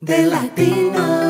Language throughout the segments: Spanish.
De latino.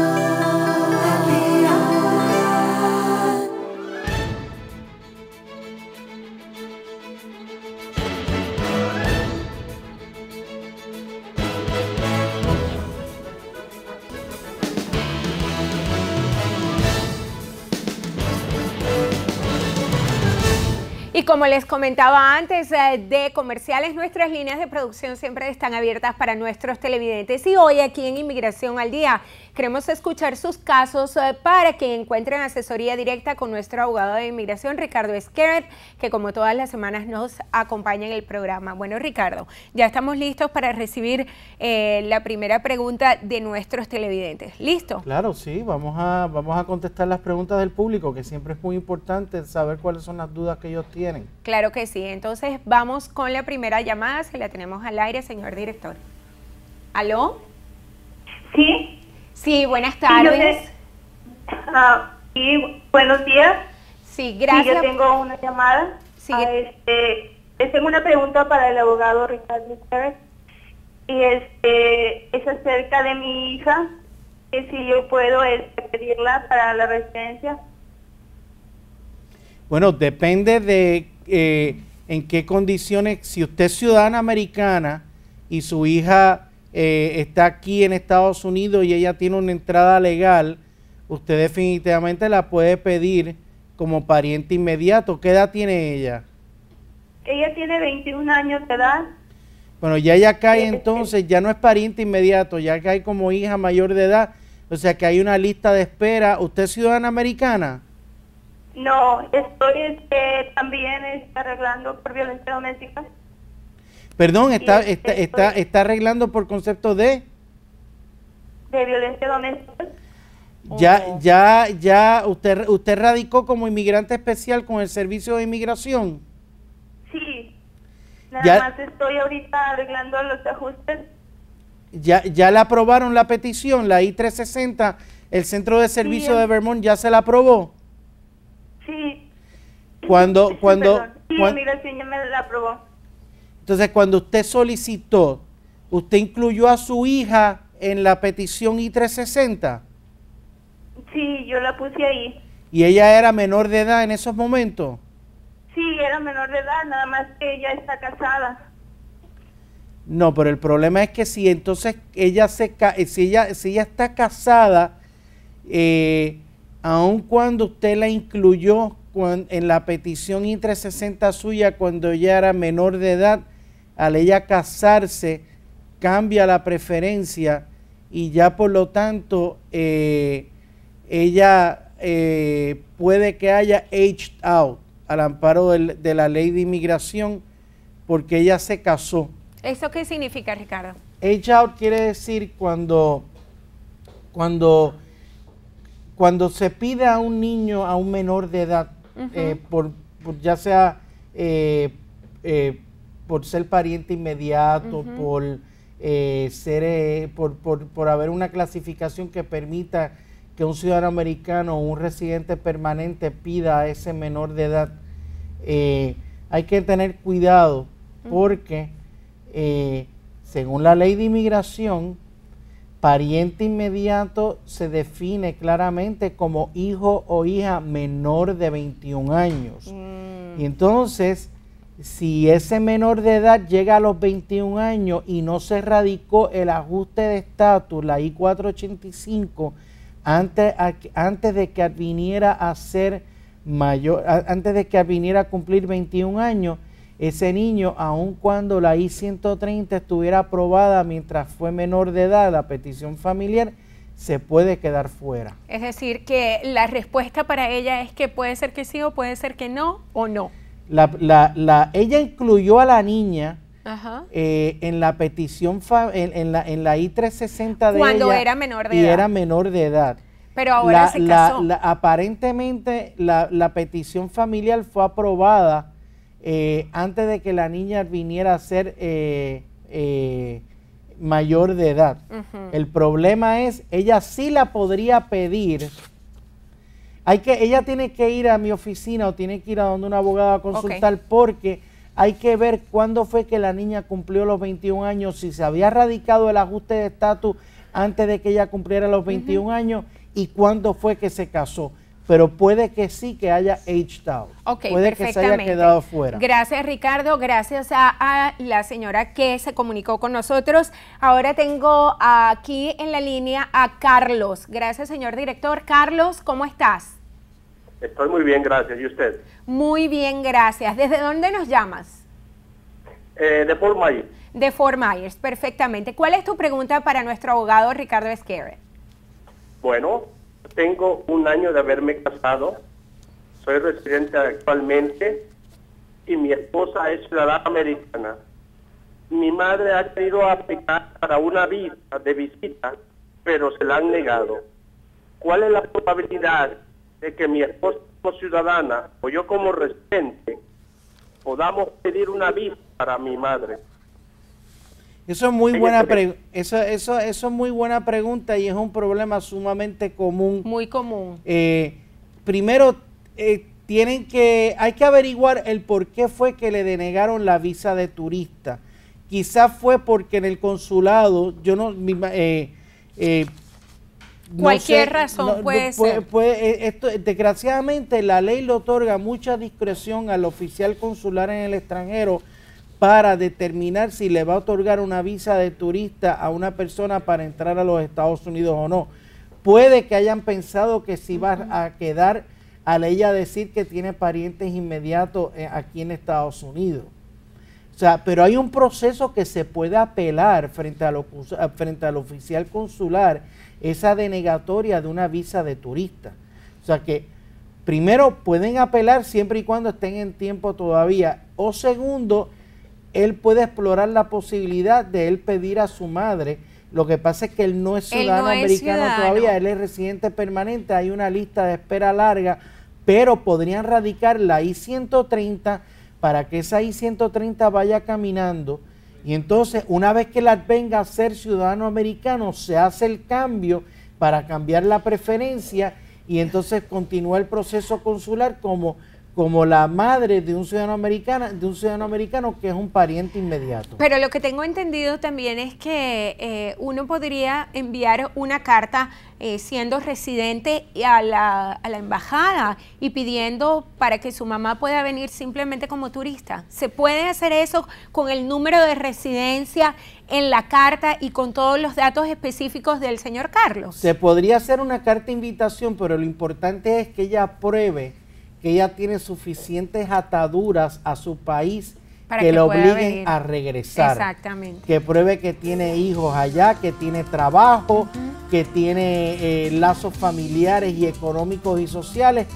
Como les comentaba antes eh, de comerciales, nuestras líneas de producción siempre están abiertas para nuestros televidentes. Y hoy aquí en Inmigración al Día queremos escuchar sus casos eh, para que encuentren asesoría directa con nuestro abogado de inmigración, Ricardo Esqueret, que como todas las semanas nos acompaña en el programa. Bueno, Ricardo, ya estamos listos para recibir eh, la primera pregunta de nuestros televidentes. ¿Listo? Claro, sí, vamos a, vamos a contestar las preguntas del público, que siempre es muy importante saber cuáles son las dudas que ellos tienen Claro que sí. Entonces vamos con la primera llamada, si la tenemos al aire, señor director. ¿Aló? Sí. Sí, buenas tardes. Ah, sí, buenos días. Sí, gracias. yo tengo una llamada. Sí. Ah, este, tengo una pregunta para el abogado Ricardo Pérez. Y este, es acerca de mi hija, que si yo puedo este, pedirla para la residencia. Bueno, depende de eh, en qué condiciones, si usted es ciudadana americana y su hija eh, está aquí en Estados Unidos y ella tiene una entrada legal, usted definitivamente la puede pedir como pariente inmediato. ¿Qué edad tiene ella? Ella tiene 21 años de edad. Bueno, ya ella cae entonces, ya no es pariente inmediato, ya cae como hija mayor de edad, o sea que hay una lista de espera. ¿Usted es ciudadana americana? No, estoy este, también está arreglando por violencia doméstica. Perdón, está, está, está, está arreglando por concepto de... De violencia doméstica. Ya, oh. ya, ya, usted, usted radicó como inmigrante especial con el servicio de inmigración. Sí, nada más estoy ahorita arreglando los ajustes. Ya, ya le aprobaron la petición, la I-360, el Centro de Servicio de Vermont ya se la aprobó. Sí. Cuando, cuando, sí, ya me la aprobó. Entonces, cuando usted solicitó, ¿usted incluyó a su hija en la petición I-360? Sí, yo la puse ahí. ¿Y ella era menor de edad en esos momentos? Sí, era menor de edad, nada más que ella está casada. No, pero el problema es que si entonces ella se si ella si ella está casada, eh, aun cuando usted la incluyó en la petición I-360 suya cuando ella era menor de edad, al ella casarse, cambia la preferencia y ya por lo tanto eh, ella eh, puede que haya aged out al amparo de la ley de inmigración porque ella se casó. ¿Eso qué significa, Ricardo? Age out quiere decir cuando, cuando cuando se pide a un niño, a un menor de edad, eh, por, ya sea eh, por ser pariente inmediato, por ser, por, por, haber una clasificación que permita que un ciudadano americano o un residente permanente pida a ese menor de edad, hay que tener cuidado porque según la ley de inmigración, Pariente inmediato se define claramente como hijo o hija menor de 21 años. Mm. Y entonces, si ese menor de edad llega a los 21 años y no se radicó el ajuste de estatus, la I-485, antes, antes de que viniera a ser mayor, antes de que viniera a cumplir 21 años, ese niño, aun cuando la I-130 estuviera aprobada mientras fue menor de edad, la petición familiar, se puede quedar fuera. Es decir, que la respuesta para ella es que puede ser que sí o puede ser que no o no. La, la, ella incluyó a la niña eh, en la petición, en, la, en la I-360 de Cuando era menor de y edad. era menor de edad. Pero ahora se casó. aparentemente la petición familiar fue aprobada eh, antes de que la niña viniera a ser eh, eh, mayor de edad. El problema es, ella sí la podría pedir. Hay que, ella tiene que ir a mi oficina o tiene que ir a donde un abogado a consultar porque hay que ver cuándo fue que la niña cumplió los 21 años, si se había radicado el ajuste de estatus antes de que ella cumpliera los 21 años y cuándo fue que se casó pero puede que sí que haya aged out. puede que se haya quedado fuera. Gracias Ricardo, gracias a, la señora que se comunicó con nosotros. Ahora tengo aquí en la línea a Carlos. Gracias señor director. Carlos, ¿cómo estás? Estoy muy bien, gracias. ¿Y usted? Muy bien, gracias. ¿Desde dónde nos llamas? Eh, de Fort Myers. De Fort Myers, perfectamente. ¿Cuál es tu pregunta para nuestro abogado Ricardo Esquerre? Bueno, tengo un año de haberme casado, soy residente actualmente y mi esposa es ciudadana americana. Mi madre ha querido aplicar para una visa de visita, pero se la han negado. ¿Cuál es la probabilidad de que mi esposa como ciudadana o yo como residente podamos pedir una visa para mi madre? Eso es muy buena eso, eso, eso es muy buena pregunta y es un problema sumamente común. Muy común. Eh, primero, eh, tienen que, hay que averiguar el por qué fue que le denegaron la visa de turista. Quizás fue porque en el consulado, yo no, eh, Cualquier razón puede ser. esto, desgraciadamente la ley le otorga mucha discreción al oficial consular en el extranjero para determinar si le va a otorgar una visa de turista a una persona para entrar a los Estados Unidos o no. Puede que hayan pensado que si va a quedar a ella decir que tiene parientes inmediatos eh, aquí en Estados Unidos. O sea, pero hay un proceso que se puede apelar frente, a frente al oficial consular, esa denegatoria de una visa de turista. O sea que primero pueden apelar siempre y cuando estén en tiempo todavía. O segundo, él puede explorar la posibilidad de él pedir a su madre. Lo que pasa es que él no es ciudadano americano todavía, él es residente permanente, hay una lista de espera larga, pero podrían radicar la I-130 para que esa I-130 vaya caminando. Y entonces, una vez que la venga a ser ciudadano americano, se hace el cambio para cambiar la preferencia y entonces continúa el proceso consular como como la madre de un ciudadano americano, de un ciudadano americano que es un pariente inmediato. Pero lo que tengo entendido también es que eh, uno podría enviar una carta eh, siendo residente a la, a la embajada y pidiendo para que su mamá pueda venir simplemente como turista. ¿Se puede hacer eso con el número de residencia en la carta y con todos los datos específicos del señor Carlos? Se podría hacer una carta de invitación, pero lo importante es que ella apruebe que ella tiene suficientes ataduras a su país que, le obliguen a regresar. Exactamente. Que pruebe que tiene hijos allá, que tiene trabajo, que tiene eh, lazos familiares y económicos y sociales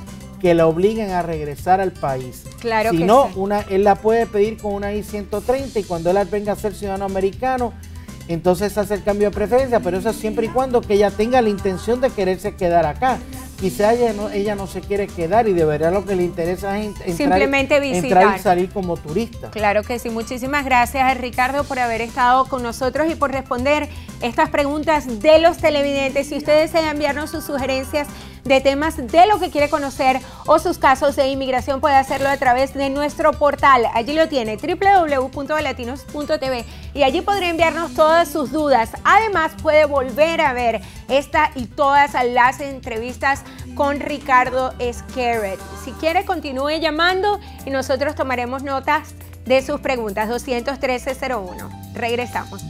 que le obliguen a regresar al país. Claro si no, una, él la puede pedir con una I-130 y cuando él venga a ser ciudadano americano, entonces hace el cambio de preferencia, pero eso siempre y cuando que ella tenga la intención de quererse quedar acá. Quizá ella no, ella no se quiere quedar y de verdad lo que le interesa es entrar, Simplemente entrar y salir como turista. Claro que sí. Muchísimas gracias, Ricardo, por haber estado con nosotros y por responder estas preguntas de los televidentes. Si ustedes desean enviarnos sus sugerencias, de temas de lo que quiere conocer o sus casos de inmigración puede hacerlo a través de nuestro portal. Allí lo tiene www.latinos.tv y allí podrá enviarnos todas sus dudas. Además puede volver a ver esta y todas las entrevistas con Ricardo Esqueret. Si quiere continúe llamando y nosotros tomaremos notas de sus preguntas 213-01. Regresamos.